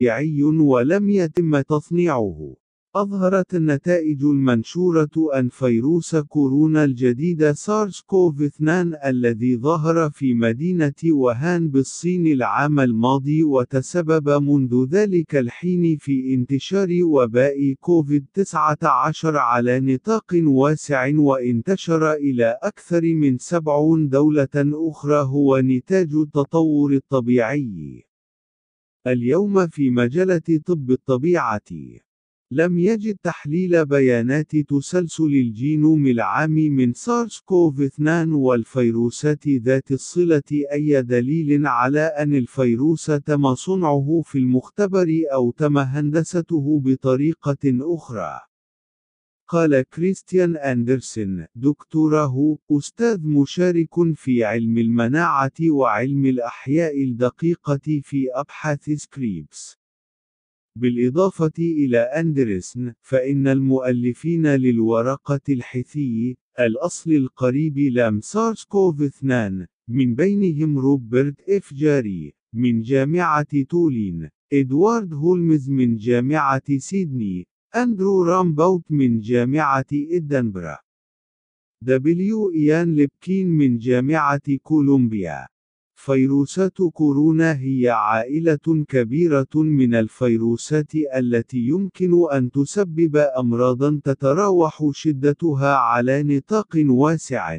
طبيعي ولم يتم تصنيعه. أظهرت النتائج المنشورة أن فيروس كورونا الجديد سارس كوف 2 الذي ظهر في مدينة وهان بالصين العام الماضي وتسبب منذ ذلك الحين في انتشار وباء كوفيد-19 على نطاق واسع وانتشر إلى أكثر من 70 دولة أخرى هو نتاج التطور الطبيعي. اليوم في مجلة طب الطبيعة لم يجد تحليل بيانات تسلسل الجينوم العام من سارس كوف 2 والفيروسات ذات الصلة أي دليل على أن الفيروس تم صنعه في المختبر أو تم هندسته بطريقة أخرى. قال كريستيان أندرسون دكتوراه أستاذ مشارك في علم المناعة وعلم الأحياء الدقيقة في أبحاث سكريبس. بالإضافة إلى أندرسن، فإن المؤلفين للورقة البحثية، الأصل القريب لام سارس كوف 2 من بينهم روبرت إف جاري من جامعة تولين، إدوارد هولمز من جامعة سيدني، أندرو رامبوت من جامعة إدنبرا. دبليو إيان ليبكين من جامعة كولومبيا فيروسات كورونا هي عائلة كبيرة من الفيروسات التي يمكن أن تسبب أمراضًا تتراوح شدتها على نطاق واسع.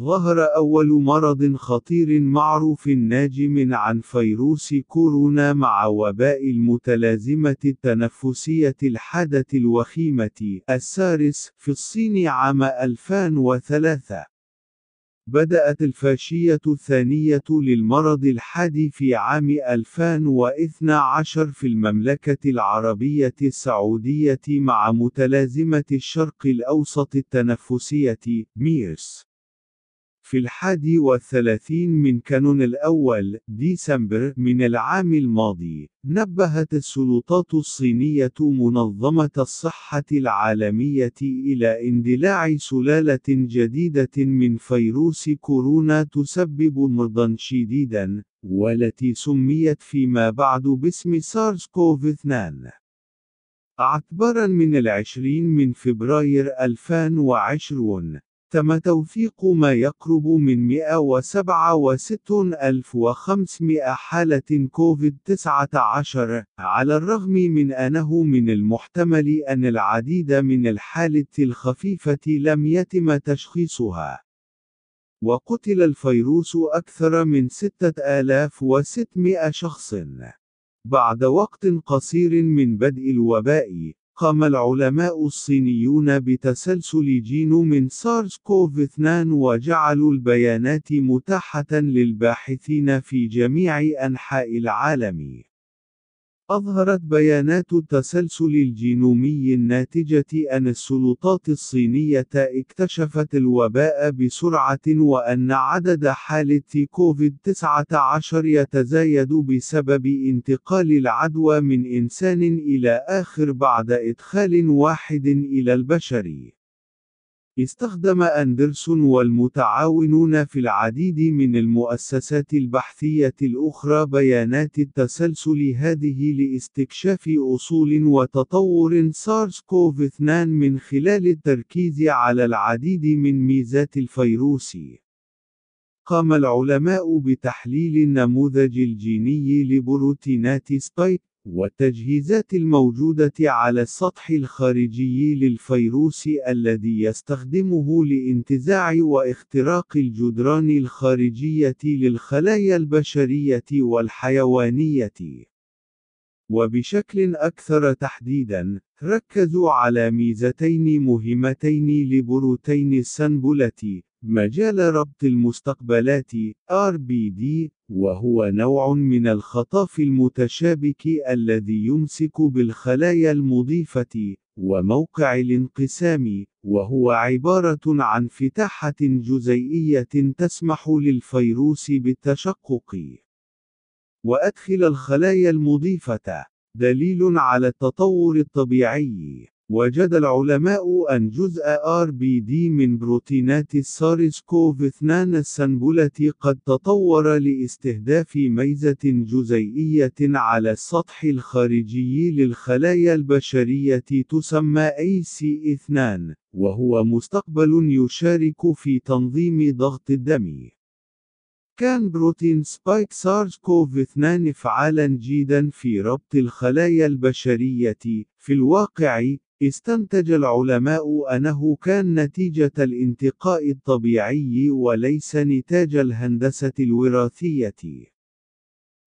ظهر أول مرض خطير معروف ناجم عن فيروس كورونا مع وباء المتلازمة التنفسية الحادة الوخيمة السارس في الصين عام 2003. بدأت الفاشية الثانية للمرض الحادي في عام 2012 في المملكة العربية السعودية مع متلازمة الشرق الأوسط التنفسية ميرس في الحادي والثلاثين من كانون الأول ديسمبر من العام الماضي، نبهت السلطات الصينية منظمة الصحة العالمية إلى اندلاع سلالة جديدة من فيروس كورونا تسبب مرضا شديدا، والتي سميت فيما بعد باسم سارس كوف 2. اعتبارا من العشرين من فبراير 2020 تم توثيق ما يقرب من 167500 حالة كوفيد-19 على الرغم من أنه من المحتمل أن العديد من الحالات الخفيفة لم يتم تشخيصها. وقتل الفيروس أكثر من 6600 شخص. بعد وقت قصير من بدء الوباء، قام العلماء الصينيون بتسلسل جينوم سارس كوف 2 وجعلوا البيانات متاحة للباحثين في جميع أنحاء العالم. أظهرت بيانات التسلسل الجينومي الناتجة أن السلطات الصينية اكتشفت الوباء بسرعة وأن عدد حالات كوفيد-19 يتزايد بسبب انتقال العدوى من إنسان إلى آخر بعد إدخال واحد إلى البشر. استخدم أندرسون والمتعاونون في العديد من المؤسسات البحثية الأخرى بيانات التسلسل هذه لاستكشاف أصول وتطور سارس كوف 2 من خلال التركيز على العديد من ميزات الفيروس. قام العلماء بتحليل النموذج الجيني لبروتينات سبايك والتجهيزات الموجودة على السطح الخارجي للفيروس الذي يستخدمه لانتزاع واختراق الجدران الخارجية للخلايا البشرية والحيوانية. وبشكل أكثر تحديدًا، ركزوا على ميزتين مهمتين لبروتين السنبلة، مجال ربط المستقبلات RBD وهو نوع من الخطاف المتشابك الذي يمسك بالخلايا المضيفة وموقع الانقسام وهو عبارة عن فتاحة جزيئية تسمح للفيروس بالتشقق. وأدخل الخلايا المضيفة. دليل على التطور الطبيعي. وجد العلماء أن جزء RBD من بروتينات السارس كوف 2 السنبلة قد تطور لاستهداف ميزة جزيئية على السطح الخارجي للخلايا البشرية تسمى AC2 وهو مستقبل يشارك في تنظيم ضغط الدم. كان بروتين سبايك سارس كوف 2 فعالا جدا في ربط الخلايا البشرية في الواقع استنتج العلماء أنه كان نتيجة الانتقاء الطبيعي وليس نتاج الهندسة الوراثية.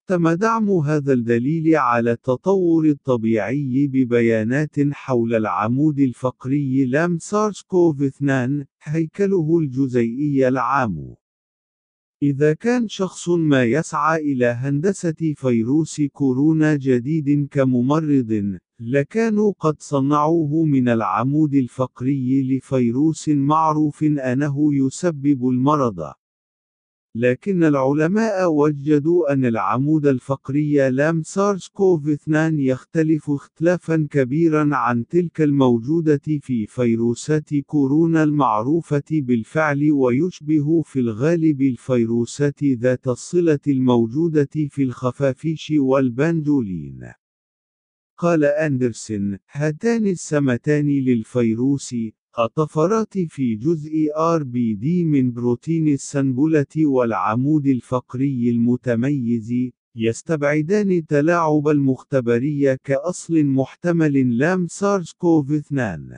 تم دعم هذا الدليل على التطور الطبيعي ببيانات حول العمود الفقري لام سارس كوف 2 هيكله الجزيئي العام. إذا كان شخص ما يسعى إلى هندسة فيروس كورونا جديد كممرض، لكانوا قد صنعوه من العمود الفقري لفيروس معروف أنه يسبب المرض. لكن العلماء وجدوا أن العمود الفقري لام سارس كوف 2 يختلف اختلافا كبيرا عن تلك الموجودة في فيروسات كورونا المعروفة بالفعل ويشبه في الغالب الفيروسات ذات الصلة الموجودة في الخفافيش والبانجولين. قال أندرسون هاتان السمتان للفيروس الطفرات في جزء RBD من بروتين السنبلة والعمود الفقري المتميز يستبعدان تلاعب المختبرية كأصل محتمل لام سارس كوف 2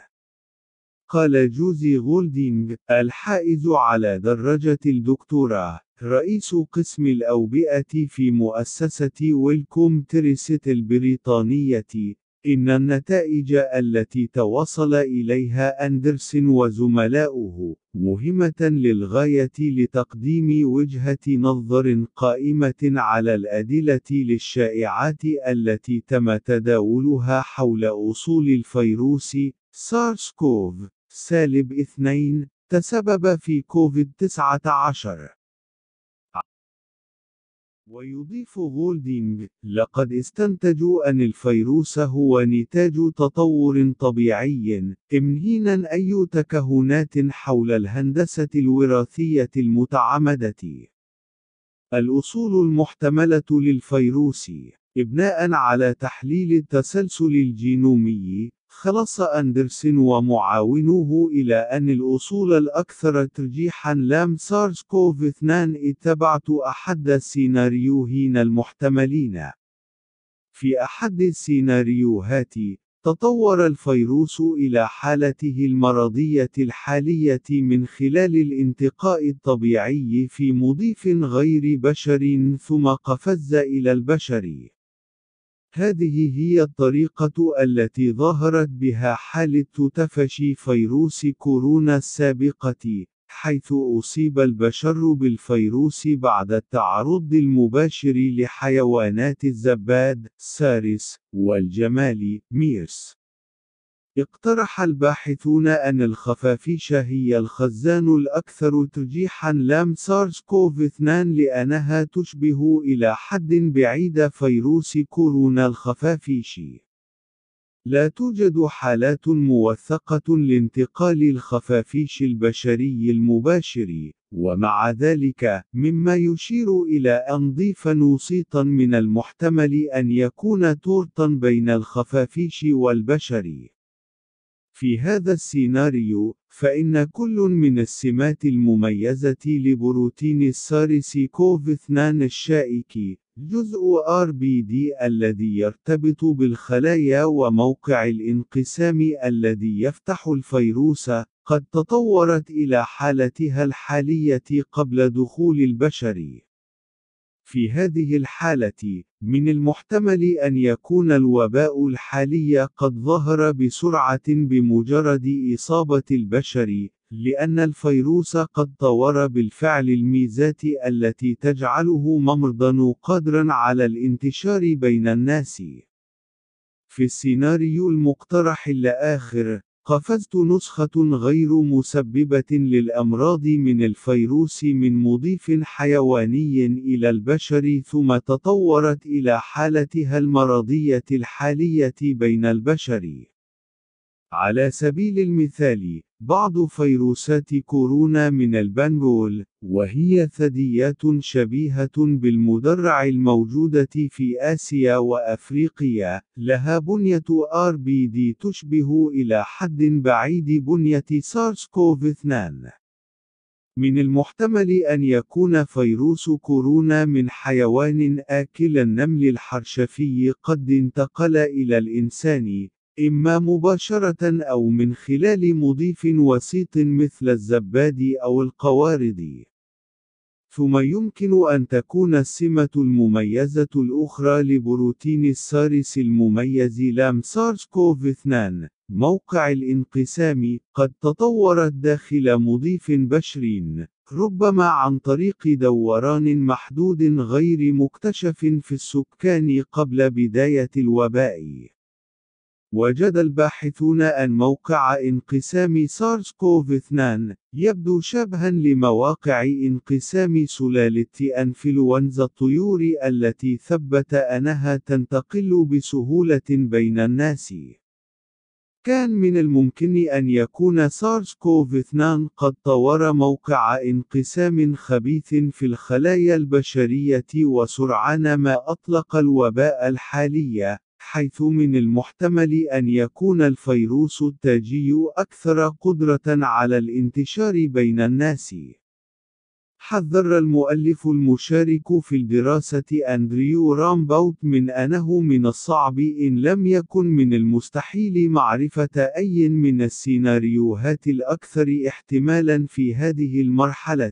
قال جوزي غولدينغ الحائز على درجة الدكتوراه. رئيس قسم الأوبئة في مؤسسة ويلكوم تريست البريطانية إن النتائج التي توصل إليها أندرسن وزملاؤه مهمة للغاية لتقديم وجهة نظر قائمة على الأدلة للشائعات التي تم تداولها حول أصول الفيروس سارس كوف سالب 2 تسبب في كوفيد 19 ويضيف غولدينغ لقد استنتجوا أن الفيروس هو نتاج تطور طبيعي امهينا أي تكهنات حول الهندسة الوراثية المتعمدة. الأصول المحتملة للفيروس. ابناء على تحليل التسلسل الجينومي خلص أندرسون ومعاونوه إلى أن الأصول الأكثر ترجيحًا لام سارس كوف 2 اتبعت أحد السيناريوهين المحتملين. في أحد السيناريوهات، تطور الفيروس إلى حالته المرضية الحالية من خلال الانتقاء الطبيعي في مضيف غير بشري ثم قفز إلى البشر. هذه هي الطريقة التي ظهرت بها حالة تفشي فيروس كورونا السابقة، حيث أصيب البشر بالفيروس بعد التعرض المباشر لحيوانات الزباد، سارس، والجمال، ميرس. اقترح الباحثون أن الخفافيش هي الخزان الأكثر ترجيحًا لام سارس كوف 2 لأنها تشبه إلى حد بعيد فيروس كورونا الخفافيش. لا توجد حالات موثقة لانتقال الخفافيش البشري المباشر، ومع ذلك، مما يشير إلى أن ضيف وسيطًا من المحتمل أن يكون تورطًا بين الخفافيش والبشر. في هذا السيناريو، فإن كل من السمات المميزة لبروتين السارس كوف 2 الشائك، جزء RBD الذي يرتبط بالخلايا وموقع الانقسام الذي يفتح الفيروس، قد تطورت إلى حالتها الحالية قبل دخول البشر. في هذه الحالة، من المحتمل أن يكون الوباء الحالي قد ظهر بسرعة بمجرد إصابة البشر، لأن الفيروس قد طور بالفعل الميزات التي تجعله ممرضًا قادرًا على الانتشار بين الناس. في السيناريو المقترح الآخر، قفزت نسخة غير مسببة للأمراض من الفيروس من مضيف حيواني إلى البشر ثم تطورت إلى حالتها المرضية الحالية بين البشر. على سبيل المثال، بعض فيروسات كورونا من البنغول، وهي ثدييات شبيهة بالمدرع الموجودة في آسيا وأفريقيا، لها بنية RBD تشبه إلى حد بعيد بنية سارس كوف 2. من المحتمل أن يكون فيروس كورونا من حيوان آكل النمل الحرشفي قد انتقل إلى الإنسان، إما مباشرة أو من خلال مضيف وسيط مثل الزباد أو القوارض. ثم يمكن أن تكون السمة المميزة الأخرى لبروتين السارس المميز لام سارس كوف 2 موقع الانقسام قد تطورت داخل مضيف بشري ربما عن طريق دوران محدود غير مكتشف في السكان قبل بداية الوباء. وجد الباحثون أن موقع انقسام سارس كوف 2 يبدو شبها لمواقع انقسام سلالة أنفلونزا الطيور التي ثبت أنها تنتقل بسهولة بين الناس. كان من الممكن أن يكون سارس كوف 2 قد طور موقع انقسام خبيث في الخلايا البشرية وسرعان ما أطلق الوباء الحالي، حيث من المحتمل أن يكون الفيروس التاجي أكثر قدرة على الانتشار بين الناس. حذر المؤلف المشارك في الدراسة أندريو رامبوت من أنه من الصعب إن لم يكن من المستحيل معرفة أي من السيناريوهات الأكثر احتمالاً في هذه المرحلة.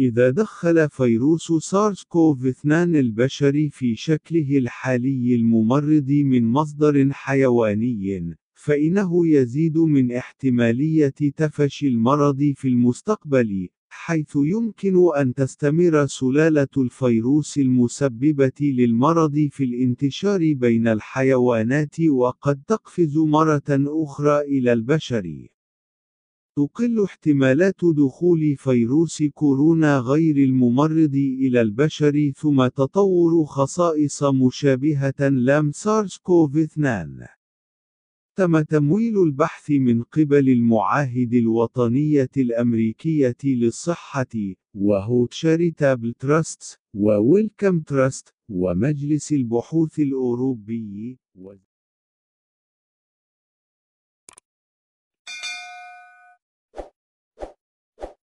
إذا دخل فيروس سارس كوف 2 البشري في شكله الحالي الممرض من مصدر حيواني، فإنه يزيد من احتمالية تفشي المرض في المستقبل، حيث يمكن أن تستمر سلالة الفيروس المسببة للمرض في الانتشار بين الحيوانات وقد تقفز مرة أخرى إلى البشر. تقل احتمالات دخول فيروس كورونا غير الممرض إلى البشر ثم تطور خصائص مشابهة لام سارس كوف 2. تم تمويل البحث من قبل المعاهد الوطنية الأمريكية للصحة، و Pew Charitable Trust، و Wellcome Trust، ومجلس البحوث الأوروبي،